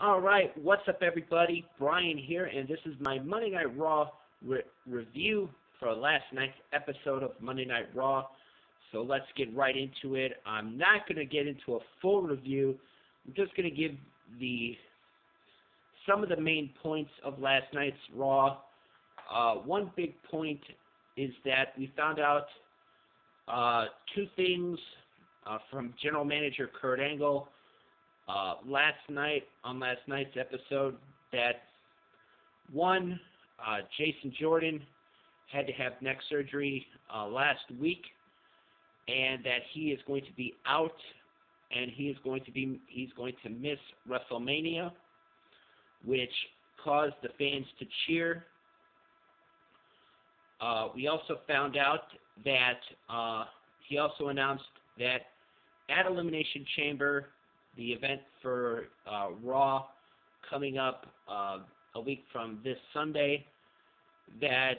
All right, what's up, everybody? Brian here, and this is my Monday Night Raw re- review for last night's episode of Monday Night Raw. So let's get right into it. I'm not going to get into a full review. I'm just going to give the some of the main points of last night's Raw. Uh, one big point is that we found out uh, two things uh, from General Manager Kurt Angle uh, last night on last night's episode that one, uh, Jason Jordan had to have neck surgery uh, last week, and that he is going to be out, and he is going to be he's going to miss WrestleMania, which caused the fans to cheer. Uh, we also found out that uh, he also announced that at Elimination Chamber the event for uh, Raw coming up uh, a week from this Sunday that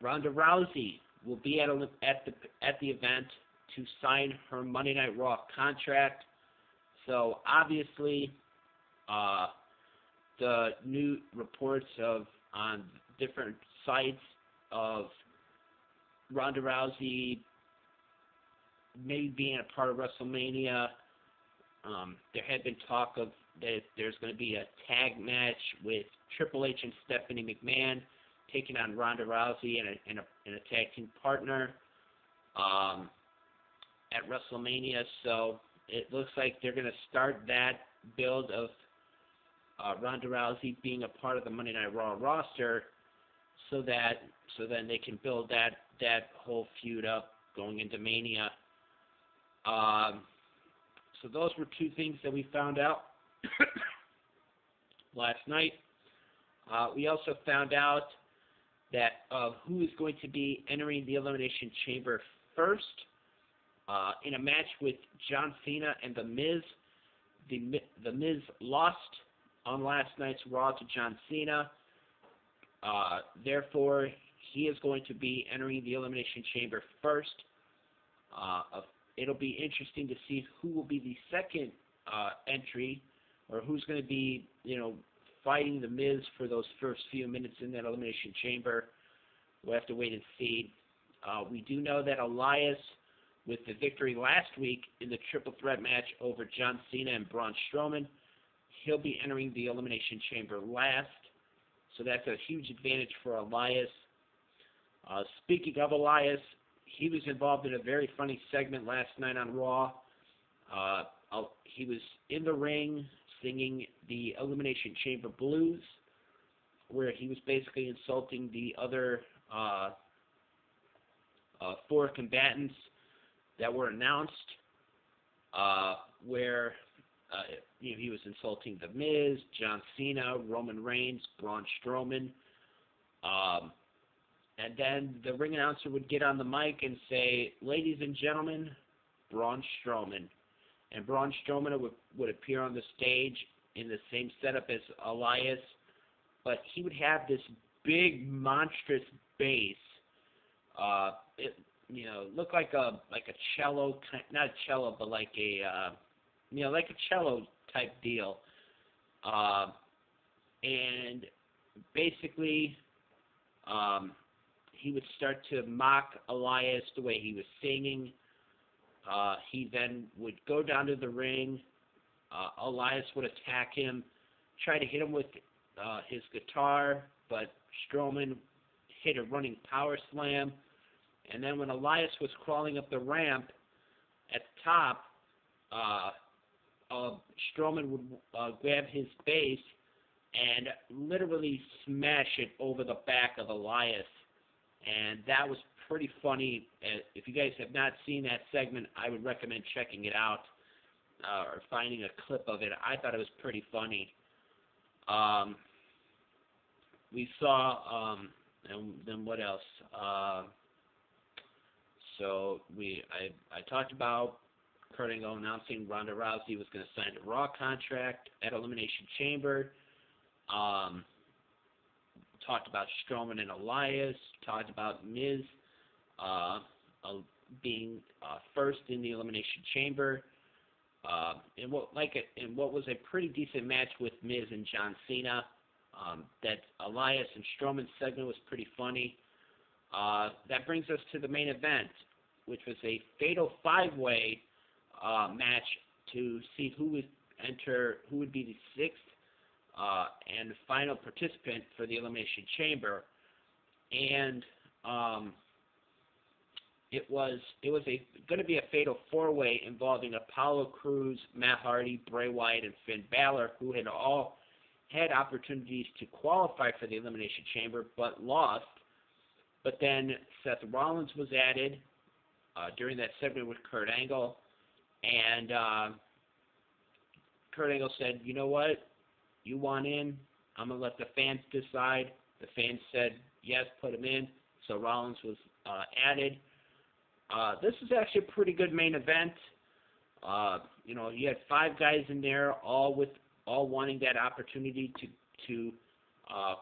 Ronda Rousey will be at, a, at the at the event to sign her Monday Night Raw contract. So obviously, uh, the new reports of on different sites of Ronda Rousey maybe being a part of WrestleMania um, there had been talk of that there's going to be a tag match with Triple H and Stephanie McMahon taking on Ronda Rousey and a, and a, and a tag team partner um, at WrestleMania. So it looks like they're going to start that build of uh, Ronda Rousey being a part of the Monday Night Raw roster, so that so then they can build that that whole feud up going into Mania. Um, so those were two things that we found out last night. Uh, we also found out that uh, who is going to be entering the Elimination Chamber first uh, in a match with John Cena and The Miz. The, the Miz lost on last night's Raw to John Cena. Uh, therefore, he is going to be entering the Elimination Chamber first. Uh, it'll be interesting to see who will be the second uh, entry, or who's going to be, you know, fighting the Miz for those first few minutes in that elimination chamber. We'll have to wait and see. Uh, we do know that Elias, with the victory last week in the triple threat match over John Cena and Braun Strowman, he'll be entering the elimination chamber last. So that's a huge advantage for Elias. Uh, speaking of Elias, he was involved in a very funny segment last night on Raw. Uh, he was in the ring singing the Elimination Chamber Blues, where he was basically insulting the other uh, uh, four combatants that were announced, uh, where uh, you know, he was insulting The Miz, John Cena, Roman Reigns, Braun Strowman. Um, and then the ring announcer would get on the mic and say, Ladies and gentlemen, Braun Strowman. And Braun Strowman would, would appear on the stage in the same setup as Elias, but he would have this big, monstrous bass. Uh, it, you know, look like a like a cello, not a cello, but like a uh, you know, like a cello type deal. Uh, and basically, um, he would start to mock Elias the way he was singing. Uh, he then would go down to the ring. Uh, Elias would attack him, try to hit him with uh, his guitar, but Strowman hit a running power slam. And then when Elias was crawling up the ramp at the top, uh, uh, Strowman would uh, grab his bass and literally smash it over the back of Elias and that was pretty funny. If you guys have not seen that segment, I would recommend checking it out uh, or finding a clip of it. I thought it was pretty funny. Um, we saw, um, and then what else? Uh, so we, I, I talked about Kurt Angle announcing Ronda Rousey was going to sign a Raw contract at Elimination Chamber. Um, talked about Strowman and Elias, talked about Miz uh, uh, being uh, first in the Elimination Chamber. uh, in what like a, in what was a pretty decent match with Miz and John Cena. Um, that Elias and Strowman segment was pretty funny. Uh, that brings us to the main event, which was a fatal five-way uh, match to see who would enter, who would be the sixth uh, and final participant for the Elimination Chamber, and um, it was it was a going to be a fatal four-way involving Apollo Crews, Matt Hardy, Bray Wyatt, and Finn Balor, who had all had opportunities to qualify for the Elimination Chamber but lost. But then Seth Rollins was added uh, during that segment with Kurt Angle, and uh, Kurt Angle said, "You know what? You want in? I'm gonna let the fans decide." The fans said, "Yes, put him in." So Rollins was uh, added. Uh, this is actually a pretty good main event. Uh, you know, you had five guys in there, all with all wanting that opportunity to to uh,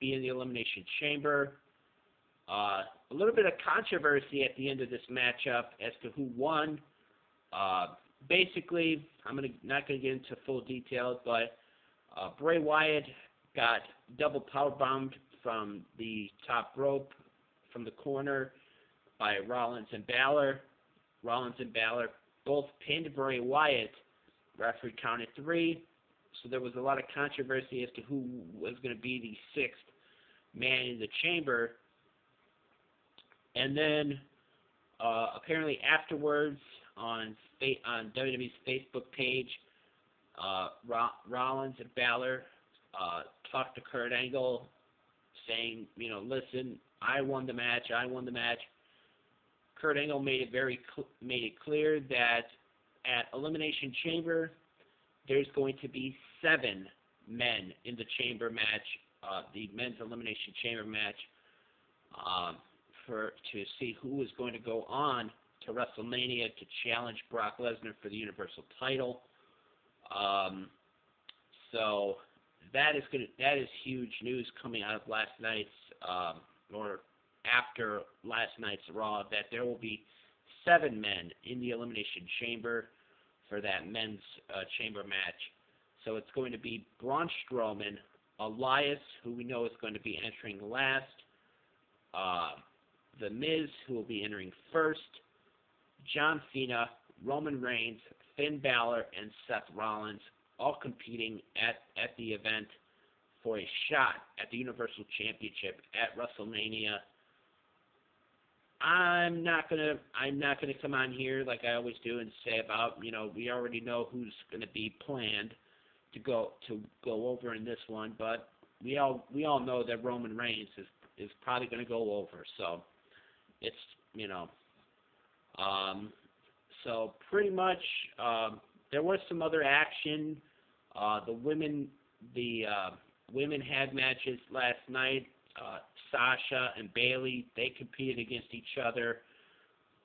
be in the elimination chamber. Uh, a little bit of controversy at the end of this matchup as to who won. Uh, basically, I'm gonna not gonna get into full details, but uh, Bray Wyatt got double powerbombed from the top rope from the corner by Rollins and Balor. Rollins and Balor both pinned Bray Wyatt. Referee counted three, so there was a lot of controversy as to who was going to be the sixth man in the chamber. And then uh, apparently afterwards on on WWE's Facebook page, uh, Rollins and Balor uh, talked to Kurt Angle, saying, you know, listen, I won the match, I won the match. Kurt Angle made it very cl- made it clear that at Elimination Chamber, there's going to be seven men in the Chamber match, uh, the men's Elimination Chamber match, um, for to see who is going to go on to WrestleMania to challenge Brock Lesnar for the Universal Title. Um, so that is going that is huge news coming out of last night's um, or after last night's Raw that there will be seven men in the Elimination Chamber for that men's uh, chamber match. So it's going to be Braun Strowman, Elias, who we know is going to be entering last, uh, The Miz, who will be entering first, John Cena, Roman Reigns, Finn Balor, and Seth Rollins, all competing at, at the event for a shot at the Universal Championship at WrestleMania. I'm not gonna I'm not gonna come on here like I always do and say about you know we already know who's gonna be planned to go to go over in this one, but we all we all know that Roman Reigns is is probably gonna go over, so it's you know um, so pretty much um, there was some other action. Uh, the women the uh, women had matches last night uh, Sasha and Bayley they competed against each other.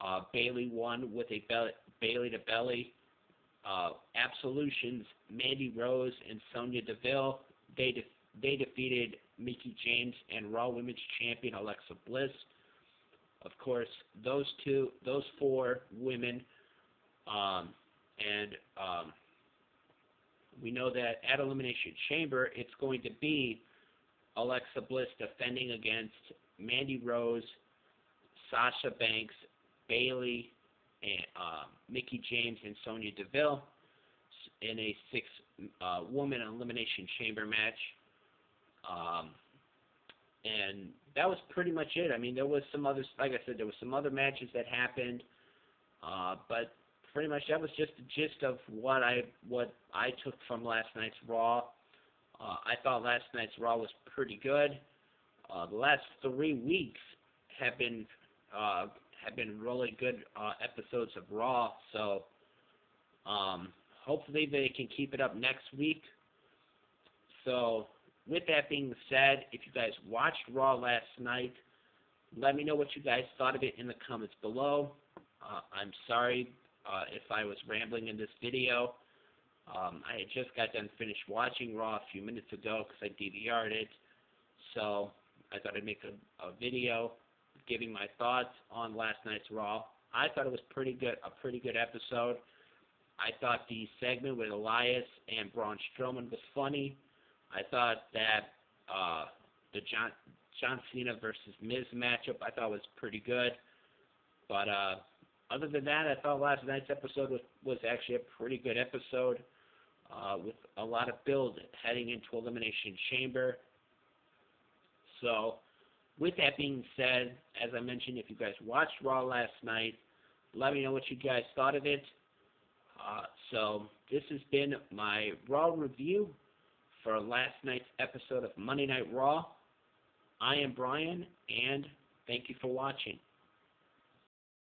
Uh, Bayley won with a belly, Bayley to belly. Uh, Absolution's, Mandy Rose and Sonya Deville, they de- they defeated Mickie James and Raw Women's Champion Alexa Bliss. Of course, those two, those four women, um, and um, we know that at Elimination Chamber, it's going to be Alexa Bliss defending against Mandy Rose, Sasha Banks, Bayley, and uh, Mickie James and Sonya Deville in a six-woman uh, elimination chamber match. Um, and that was pretty much it. I mean, there was some other, like I said, there was some other matches that happened, uh, but pretty much that was just the gist of what I what I took from last night's Raw. Uh, I thought last night's Raw was pretty good. Uh, the last three weeks have been uh, have been really good uh, episodes of Raw. So um, hopefully they can keep it up next week. So with that being said, if you guys watched Raw last night, let me know what you guys thought of it in the comments below. Uh, I'm sorry uh, if I was rambling in this video. Um, I had just got done finished watching Raw a few minutes ago because I DVR'd it. So I thought I'd make a, a video giving my thoughts on last night's Raw. I thought it was pretty good, a pretty good episode. I thought the segment with Elias and Braun Strowman was funny. I thought that uh, the John John Cena versus Miz matchup I thought was pretty good. But uh, other than that, I thought last night's episode was was actually a pretty good episode uh, with a lot of build heading into Elimination Chamber. So, with that being said, as I mentioned, if you guys watched Raw last night, let me know what you guys thought of it. Uh, so, this has been my Raw review for last night's episode of Monday Night Raw. I am Brian, and thank you for watching.